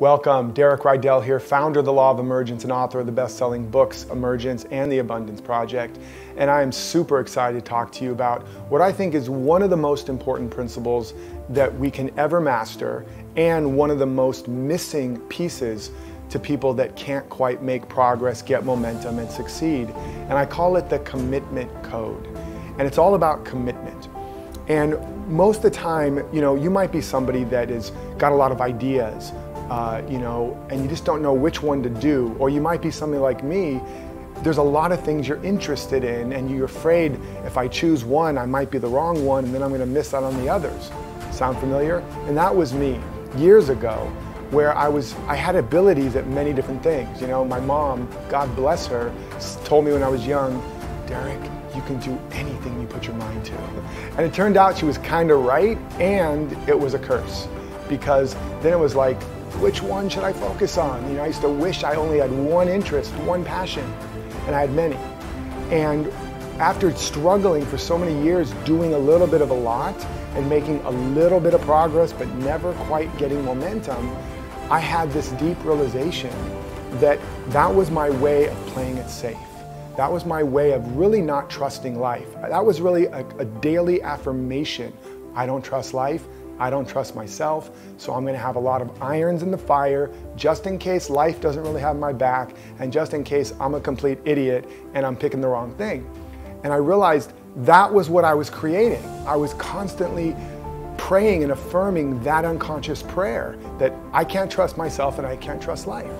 Welcome, Derek Rydall here, founder of the Law of Emergence and author of the best-selling books Emergence and The Abundance Project. And I am super excited to talk to you about what I think is one of the most important principles that we can ever master and one of the most missing pieces to people that can't quite make progress, get momentum, and succeed. And I call it the commitment code. And it's all about commitment. And most of the time, you know, you might be somebody that has got a lot of ideas, uh, you know, and you just don't know which one to do. Or you might be somebody like me, there's a lot of things you're interested in and you're afraid if I choose one, I might be the wrong one and then I'm gonna miss out on the others. Sound familiar? And that was me years ago where I was, I had abilities at many different things. You know, my mom, God bless her, told me when I was young, Derek, you can do anything you put your mind to. And it turned out she was kind of right and it was a curse because then it was like, which one should I focus on? You know, I used to wish I only had one interest, one passion, and I had many. And after struggling for so many years, doing a little bit of a lot and making a little bit of progress, but never quite getting momentum, I had this deep realization that that was my way of playing it safe. That was my way of really not trusting life. That was really a, a daily affirmation. I don't trust life. I don't trust myself, so I'm gonna have a lot of irons in the fire just in case life doesn't really have my back and just in case I'm a complete idiot and I'm picking the wrong thing. And I realized that was what I was creating. I was constantly praying and affirming that unconscious prayer that I can't trust myself and I can't trust life.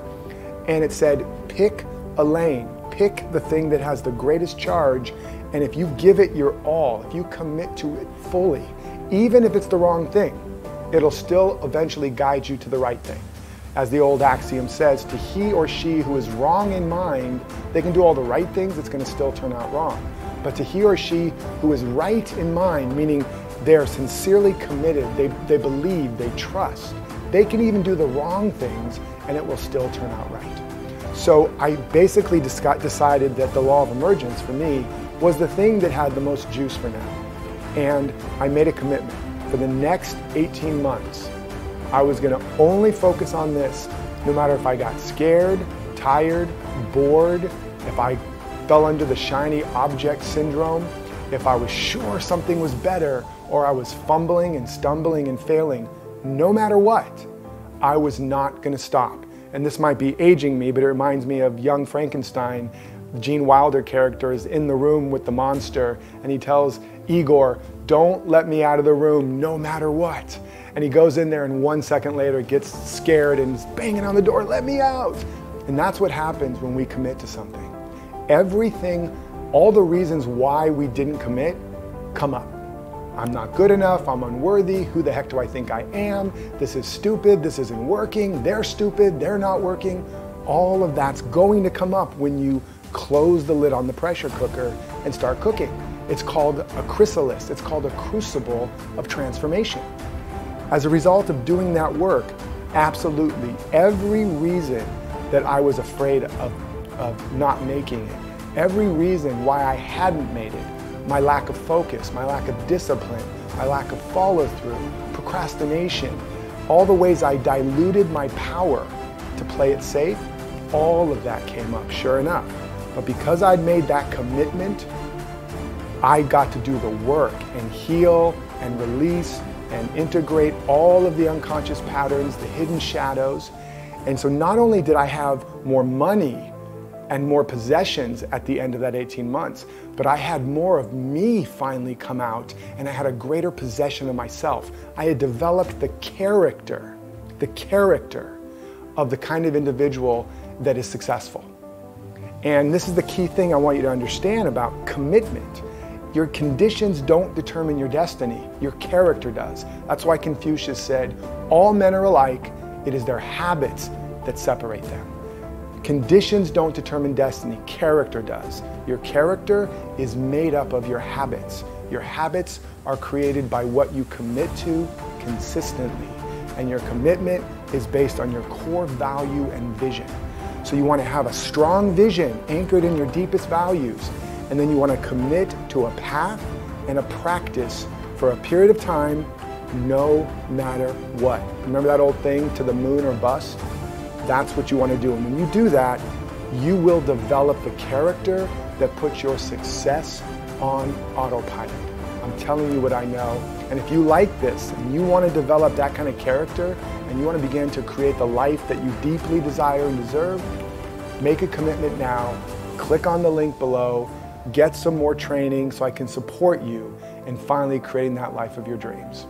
And it said, pick a lane, pick the thing that has the greatest charge, and if you give it your all, if you commit to it fully, even if it's the wrong thing, it'll still eventually guide you to the right thing. As the old axiom says, to he or she who is wrong in mind, they can do all the right things, it's going to still turn out wrong. But to he or she who is right in mind, meaning they're sincerely committed, they, they believe, they trust, they can even do the wrong things and it will still turn out right. So I basically decided that the law of emergence for me was the thing that had the most juice for now. And I made a commitment for the next 18 months. I was going to only focus on this no matter if I got scared, tired, bored, if I fell under the shiny object syndrome, if I was sure something was better, or I was fumbling and stumbling and failing. No matter what, I was not going to stop. And this might be aging me, but it reminds me of Young Frankenstein Gene Wilder character is in the room with the monster and he tells Igor, don't let me out of the room no matter what. And he goes in there and one second later gets scared and is banging on the door, let me out. And that's what happens when we commit to something. Everything, all the reasons why we didn't commit come up. I'm not good enough, I'm unworthy, who the heck do I think I am? This is stupid, this isn't working, they're stupid, they're not working. All of that's going to come up when you close the lid on the pressure cooker and start cooking. It's called a chrysalis. It's called a crucible of transformation. As a result of doing that work, absolutely every reason that I was afraid of, of not making it, every reason why I hadn't made it, my lack of focus, my lack of discipline, my lack of follow through, procrastination, all the ways I diluted my power to play it safe, all of that came up, sure enough. But because I'd made that commitment, I got to do the work and heal and release and integrate all of the unconscious patterns, the hidden shadows. And so not only did I have more money and more possessions at the end of that 18 months, but I had more of me finally come out and I had a greater possession of myself. I had developed the character, the character of the kind of individual that is successful. And this is the key thing I want you to understand about commitment. Your conditions don't determine your destiny, your character does. That's why Confucius said, All men are alike, it is their habits that separate them. Conditions don't determine destiny, character does. Your character is made up of your habits. Your habits are created by what you commit to consistently, and your commitment is based on your core value and vision. So you want to have a strong vision anchored in your deepest values. And then you want to commit to a path and a practice for a period of time no matter what. Remember that old thing, to the moon or bust? That's what you want to do. And when you do that, you will develop the character that puts your success on autopilot. I'm telling you what I know. And if you like this and you want to develop that kind of character and you want to begin to create the life that you deeply desire and deserve, make a commitment now. Click on the link below, get some more training so I can support you in finally creating that life of your dreams.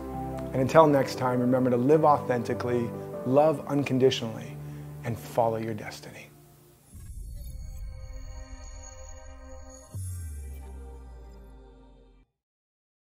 And until next time, remember to live authentically, love unconditionally, and follow your destiny.